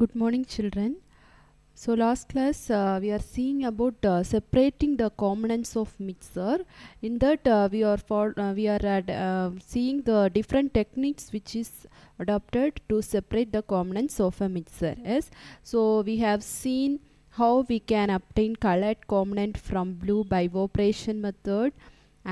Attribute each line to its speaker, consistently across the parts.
Speaker 1: Good morning, children. So last class uh, we are seeing about uh, separating the components of mixer. In that uh, we are for uh, we are uh, seeing the different techniques which is adopted to separate the components of a mixer. Yes. So we have seen how we can obtain colored component from blue by evaporation method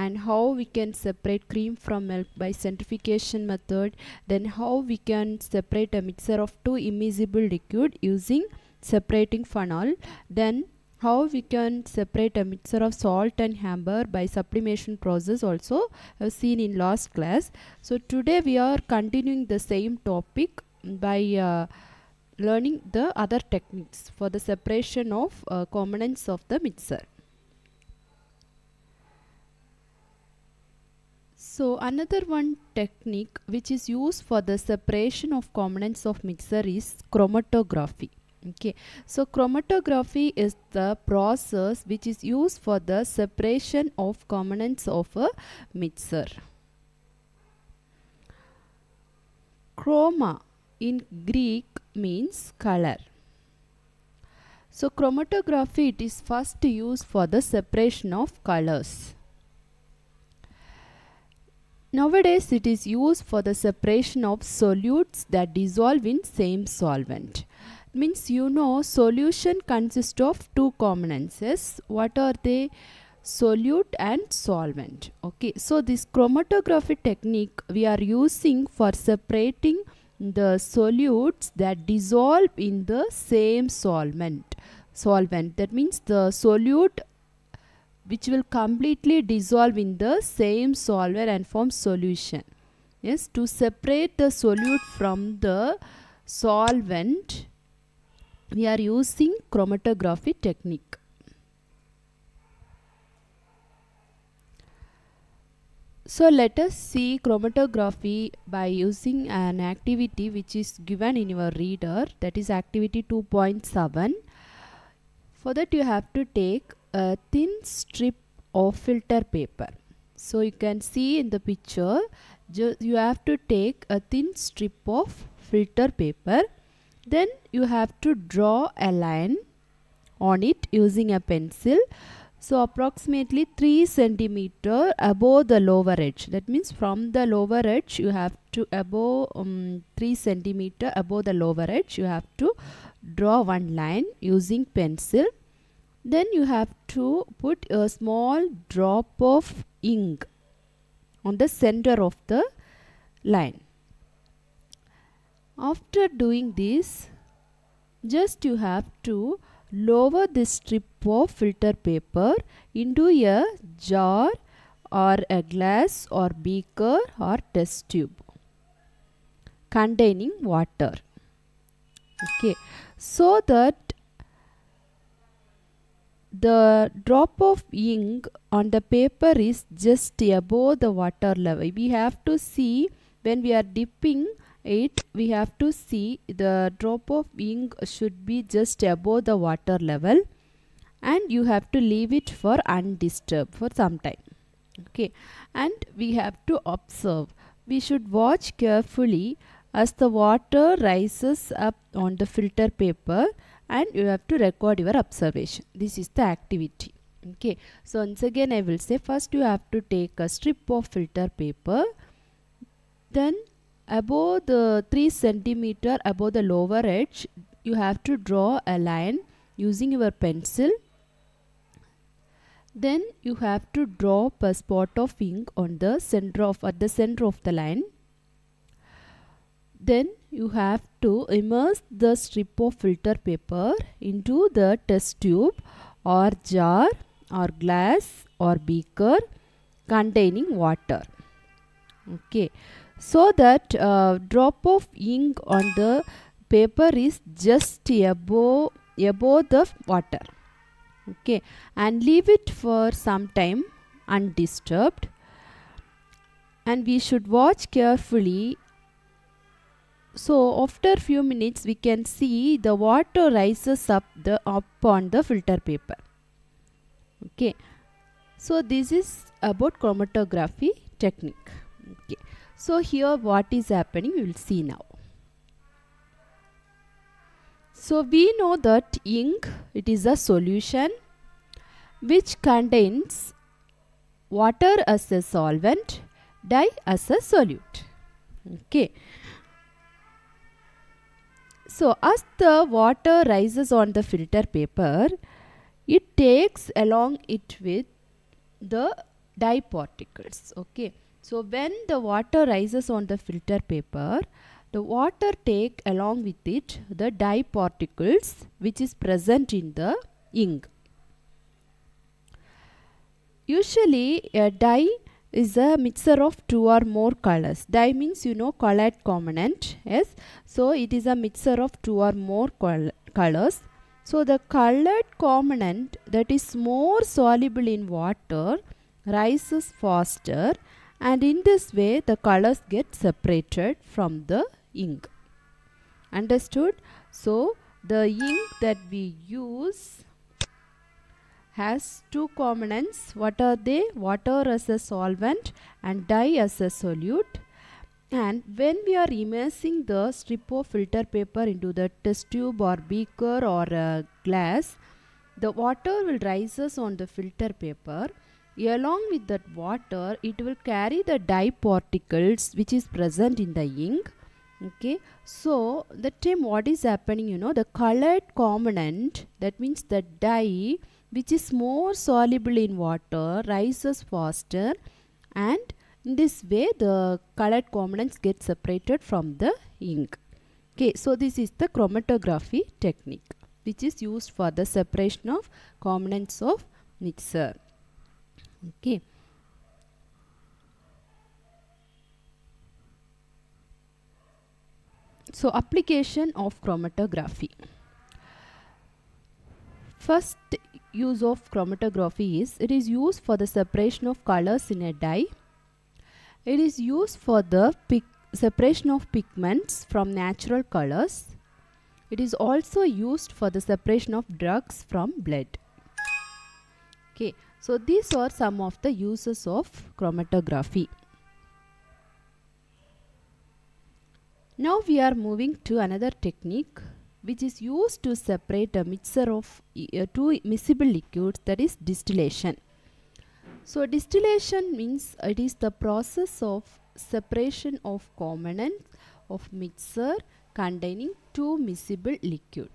Speaker 1: and how we can separate cream from milk by centrifugation method then how we can separate a mixture of two immiscible liquid using separating funnel then how we can separate a mixture of salt and amber by sublimation process also have seen in last class. So today we are continuing the same topic by uh, learning the other techniques for the separation of uh, components of the mixer So another one technique which is used for the separation of components of mixer is chromatography. Okay, so chromatography is the process which is used for the separation of components of a mixer. Chroma in Greek means color. So chromatography it is first used for the separation of colors. Nowadays it is used for the separation of solutes that dissolve in same solvent. Means you know solution consists of two components. What are they? Solute and solvent. Okay. So this chromatography technique we are using for separating the solutes that dissolve in the same solvent. Solvent. That means the solute which will completely dissolve in the same solvent and form solution. Yes, to separate the solute from the solvent, we are using chromatography technique. So let us see chromatography by using an activity which is given in your reader that is activity 2.7. For that you have to take a thin strip of filter paper. So you can see in the picture you have to take a thin strip of filter paper. Then you have to draw a line on it using a pencil. So approximately 3 centimeter above the lower edge. That means from the lower edge you have to above um, 3 centimeter above the lower edge you have to draw one line using pencil then you have to put a small drop of ink on the center of the line. After doing this just you have to lower this strip of filter paper into a jar or a glass or beaker or test tube containing water. Okay. So that the drop of ink on the paper is just above the water level. We have to see when we are dipping it we have to see the drop of ink should be just above the water level. And you have to leave it for undisturbed for some time. Okay. And we have to observe. We should watch carefully as the water rises up on the filter paper and you have to record your observation. This is the activity. Okay. So once again i will say first you have to take a strip of filter paper. Then above the 3 centimeter above the lower edge you have to draw a line using your pencil. Then you have to drop a spot of ink on the center of at the center of the line. Then you have to immerse the strip of filter paper into the test tube or jar or glass or beaker containing water. Okay. So that uh, drop of ink on the paper is just above above the water. Okay. And leave it for some time undisturbed. And we should watch carefully so after few minutes we can see the water rises up the up on the filter paper. Okay. So this is about chromatography technique. Okay. So here what is happening we will see now. So we know that ink it is a solution which contains water as a solvent, dye as a solute. Okay. So as the water rises on the filter paper, it takes along it with the dye particles. Okay. So when the water rises on the filter paper, the water take along with it the dye particles which is present in the ink. Usually a dye is a mixture of two or more colors. Dye means you know colored component. Yes. So it is a mixture of two or more col colors. So the colored component that is more soluble in water rises faster and in this way the colors get separated from the ink. Understood? So the ink that we use has two components. What are they? Water as a solvent and dye as a solute. And when we are immersing the strip of filter paper into the test tube or beaker or glass, the water will rises on the filter paper. Along with that water, it will carry the dye particles which is present in the ink. Okay, so the time what is happening, you know, the colored component, that means the dye which is more soluble in water rises faster and in this way the colored components get separated from the ink. Okay, so this is the chromatography technique which is used for the separation of components of mixer. Okay. So application of chromatography. First use of chromatography is it is used for the separation of colors in a dye. It is used for the separation of pigments from natural colors. It is also used for the separation of drugs from blood. Okay, so these are some of the uses of chromatography. Now we are moving to another technique which is used to separate a mixture of uh, two miscible liquids that is distillation. So distillation means it is the process of separation of components of mixture containing two miscible liquid.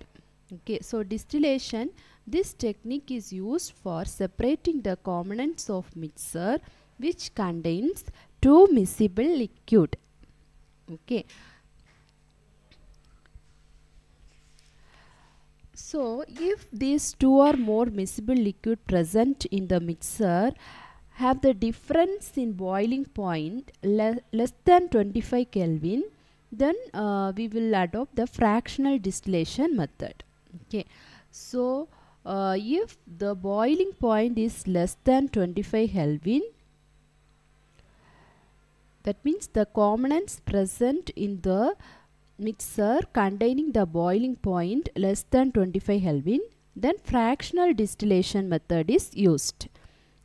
Speaker 1: Okay, so distillation this technique is used for separating the components of mixture which contains two miscible liquid. Okay. So, if these two or more miscible liquid present in the mixer have the difference in boiling point le less than 25 Kelvin, then uh, we will adopt the fractional distillation method. Okay. So, uh, if the boiling point is less than 25 Kelvin, that means the components present in the mixer containing the boiling point less than 25 Kelvin, then fractional distillation method is used.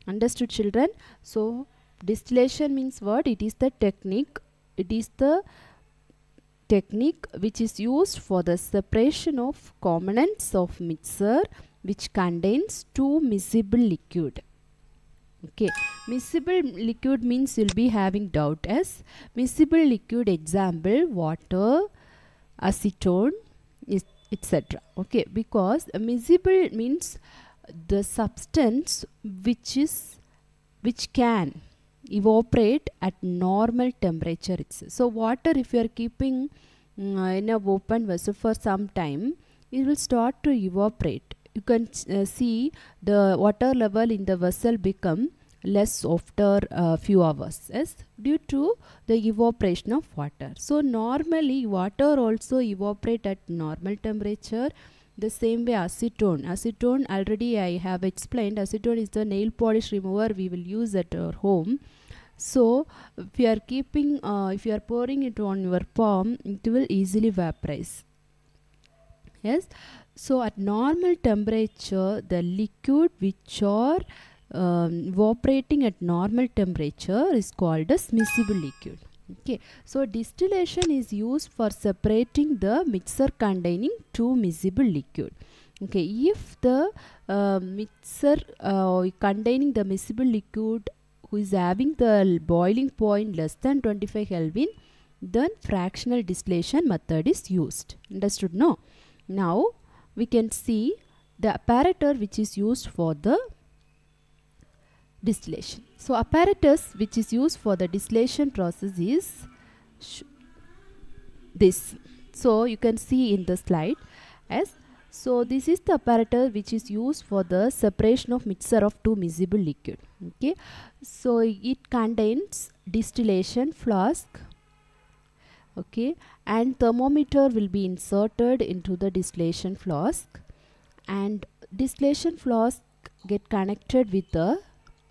Speaker 1: Understood children? So, distillation means what? It is the technique, it is the technique which is used for the separation of components of mixer which contains two miscible liquid. Okay, miscible liquid means you'll be having doubt as miscible liquid example water, acetone, etc. Okay, because miscible means the substance which is which can evaporate at normal temperature. So water if you are keeping uh, in a open vessel for some time it will start to evaporate you can uh, see the water level in the vessel become less after a uh, few hours yes due to the evaporation of water. So normally water also evaporate at normal temperature the same way acetone. Acetone already i have explained acetone is the nail polish remover we will use at our home. So if you are keeping uh, if you are pouring it on your palm it will easily vaporize. Yes? So at normal temperature, the liquid which are um, evaporating at normal temperature is called a miscible liquid. okay. So distillation is used for separating the mixture containing two miscible liquid. Okay. If the uh, mixture uh, containing the miscible liquid who is having the boiling point less than 25 kelvin then fractional distillation method is used. Understood no? Now we can see the apparatus which is used for the distillation. So apparatus which is used for the distillation process is this. So you can see in the slide as so this is the apparatus which is used for the separation of mixture of two miscible liquid. Okay? So it contains distillation flask okay and thermometer will be inserted into the distillation flask and distillation flask get connected with the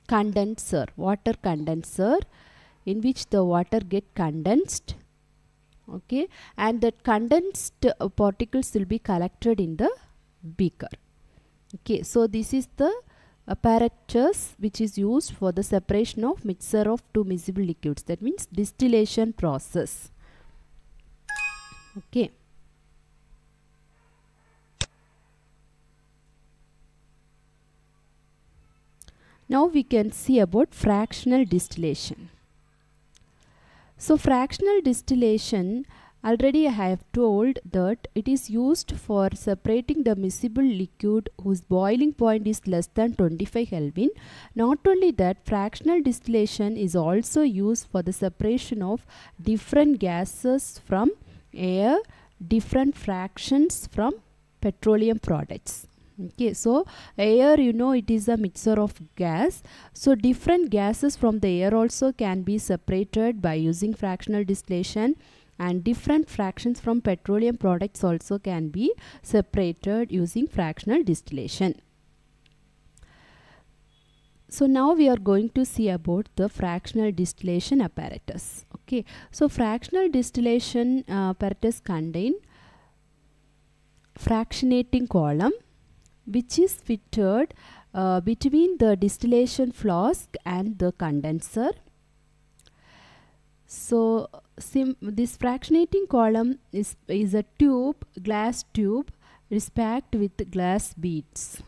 Speaker 1: condenser water condenser in which the water get condensed okay? And that condensed particles will be collected in the beaker okay? So this is the apparatus which is used for the separation of mixture of two miscible liquids. That means distillation process okay now we can see about fractional distillation so fractional distillation already I have told that it is used for separating the miscible liquid whose boiling point is less than 25 Kelvin. Not only that fractional distillation is also used for the separation of different gases from air, different fractions from petroleum products okay so air you know it is a mixture of gas. So different gases from the air also can be separated by using fractional distillation. And different fractions from petroleum products also can be separated using fractional distillation. So now we are going to see about the fractional distillation apparatus. Okay so fractional distillation uh, apparatus contain fractionating column which is fitted uh, between the distillation flask and the condenser. So this fractionating column is, is a tube, glass tube, packed with glass beads.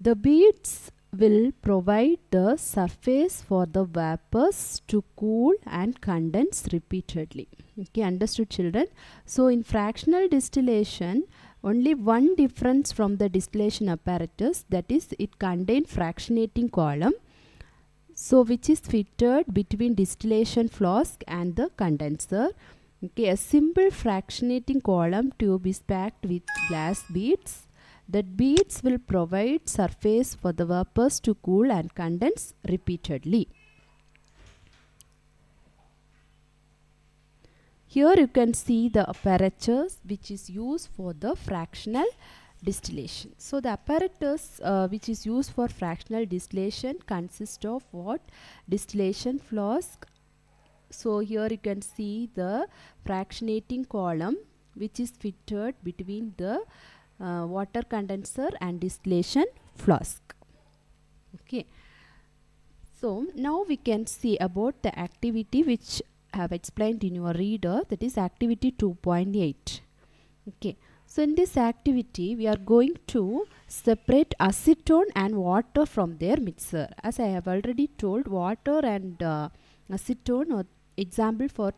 Speaker 1: The beads will provide the surface for the vapors to cool and condense repeatedly. Okay, understood children? So in fractional distillation, only one difference from the distillation apparatus that is it contain fractionating column so which is fitted between distillation flask and the condenser. Okay a simple fractionating column tube is packed with glass beads. That beads will provide surface for the vapors to cool and condense repeatedly Here you can see the apparatus which is used for the fractional distillation. So the apparatus uh, which is used for fractional distillation consists of what? Distillation flask. So here you can see the fractionating column which is fitted between the uh, water condenser and distillation flask. Okay. So now we can see about the activity which have explained in your reader that is activity 2.8 okay. So in this activity we are going to separate acetone and water from their mixture. As I have already told water and uh, acetone or example for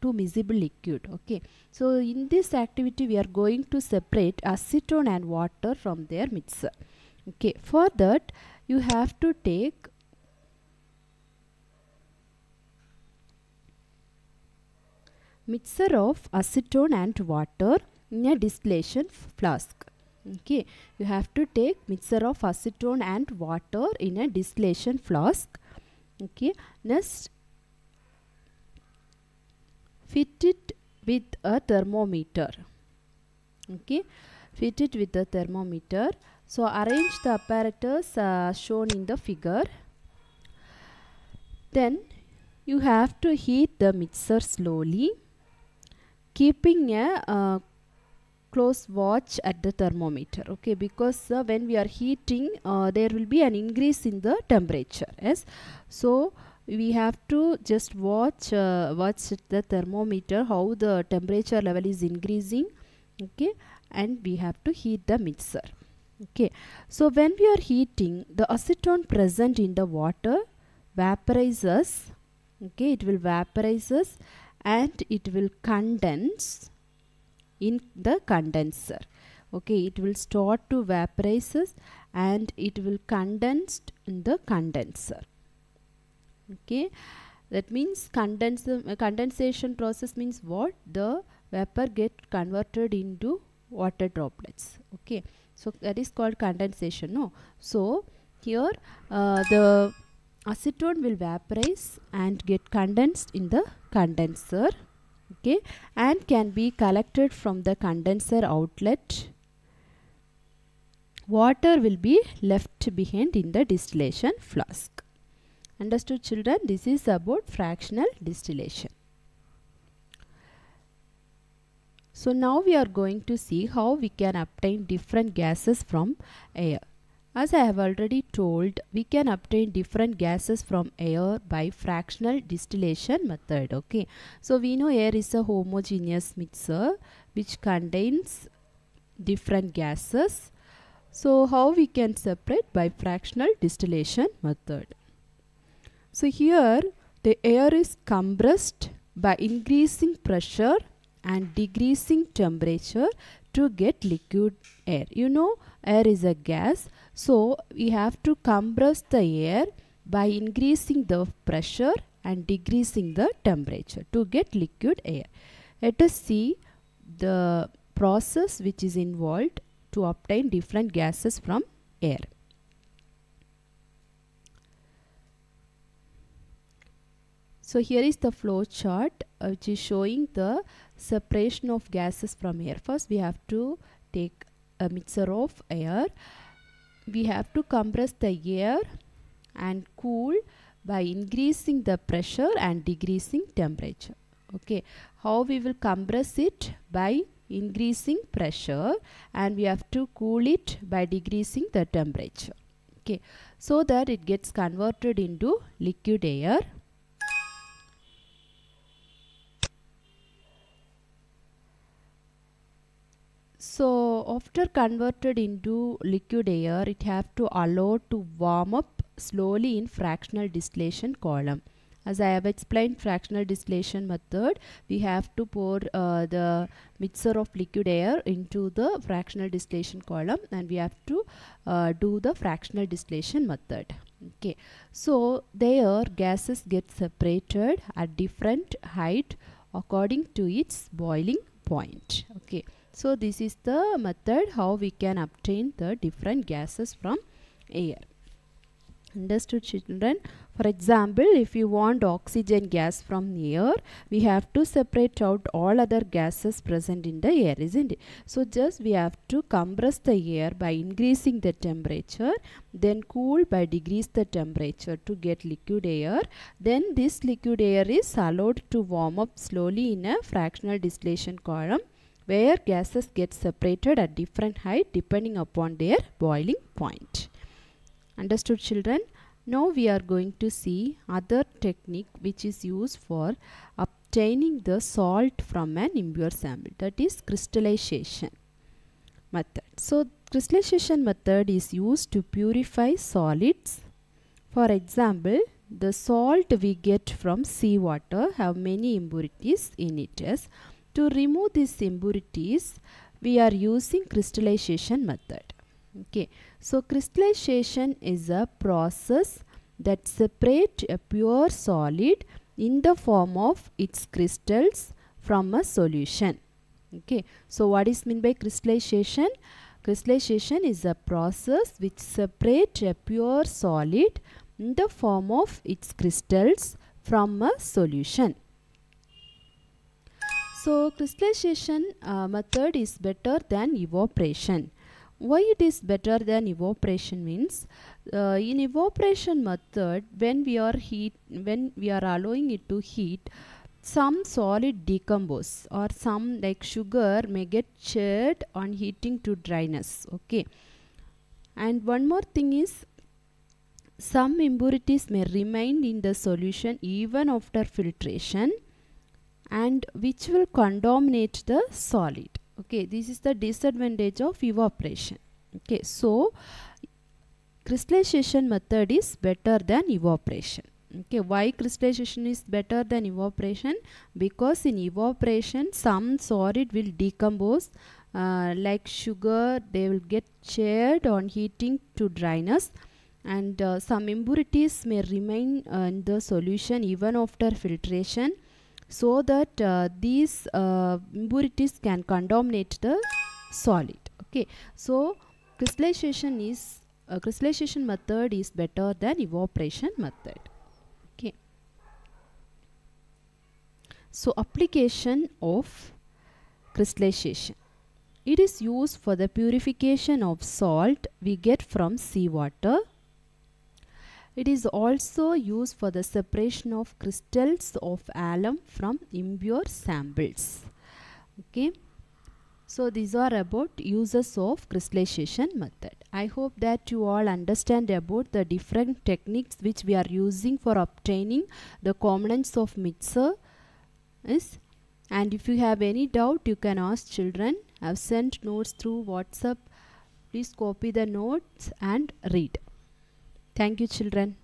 Speaker 1: two miscible liquid. Okay. So in this activity we are going to separate acetone and water from their mixture. Okay. For that you have to take mixture of acetone and water in a distillation flask. Okay you have to take mixture of acetone and water in a distillation flask. Okay next fit it with a thermometer. Okay fit it with the thermometer. So arrange the apparatus uh, shown in the figure. Then you have to heat the mixture slowly keeping a uh, close watch at the thermometer okay? Because uh, when we are heating uh, there will be an increase in the temperature yes? So we have to just watch uh, watch the thermometer how the temperature level is increasing okay? And we have to heat the mixer okay? So when we are heating the acetone present in the water vaporizes okay? It will vaporizes and it will condense in the condenser. Okay it will start to vaporizes and it will condense in the condenser. Okay that means condense uh, condensation process means what? The vapor get converted into water droplets. Okay so that is called condensation no? So here uh, the acetone will vaporize and get condensed in the condenser okay and can be collected from the condenser outlet. Water will be left behind in the distillation flask. Understood children? This is about fractional distillation. So now we are going to see how we can obtain different gases from air as I have already told we can obtain different gases from air by fractional distillation method okay? So we know air is a homogeneous mixture which contains different gases. So how we can separate by fractional distillation method? So here the air is compressed by increasing pressure and decreasing temperature to get liquid air. You know air is a gas so we have to compress the air by increasing the pressure and decreasing the temperature to get liquid air. Let us see the process which is involved to obtain different gases from air. So here is the flow chart uh, which is showing the separation of gases from air. First we have to take a mixture of air. We have to compress the air and cool by increasing the pressure and decreasing temperature. Okay, how we will compress it by increasing pressure and we have to cool it by decreasing the temperature. Okay, so that it gets converted into liquid air So after converted into liquid air, it have to allow to warm up slowly in fractional distillation column. As I have explained fractional distillation method, we have to pour uh, the mixture of liquid air into the fractional distillation column and we have to uh, do the fractional distillation method. Okay, so there gases get separated at different height according to its boiling point. Okay. So this is the method how we can obtain the different gases from air. Understood children? For example, if you want oxygen gas from air, we have to separate out all other gases present in the air, isn't it? So just we have to compress the air by increasing the temperature, then cool by decrease the temperature to get liquid air. Then this liquid air is allowed to warm up slowly in a fractional distillation column where gases get separated at different height depending upon their boiling point. Understood children? Now we are going to see other technique which is used for obtaining the salt from an impure sample that is crystallization method. So crystallization method is used to purify solids. For example, the salt we get from seawater have many impurities in it to remove these impurities, we are using crystallization method. Okay, so crystallization is a process that separate a pure solid in the form of its crystals from a solution. Okay, so what is meant by crystallization? Crystallization is a process which separate a pure solid in the form of its crystals from a solution. So crystallization uh, method is better than evaporation. Why it is better than evaporation means uh, in evaporation method when we are heat when we are allowing it to heat some solid decompose or some like sugar may get charred on heating to dryness okay and one more thing is some impurities may remain in the solution even after filtration and which will contaminate the solid. Okay this is the disadvantage of evaporation. Okay so crystallization method is better than evaporation. Okay why crystallization is better than evaporation? Because in evaporation some solid will decompose uh, like sugar they will get charred on heating to dryness and uh, some impurities may remain uh, in the solution even after filtration so that uh, these uh, impurities can contaminate the solid. Okay. So crystallization is uh, crystallization method is better than evaporation method. Okay. So application of crystallization. It is used for the purification of salt we get from seawater it is also used for the separation of crystals of alum from impure samples. Okay. So these are about uses of crystallization method. I hope that you all understand about the different techniques which we are using for obtaining the components of mixer is and if you have any doubt you can ask children. I have sent notes through WhatsApp. Please copy the notes and read. Thank you children.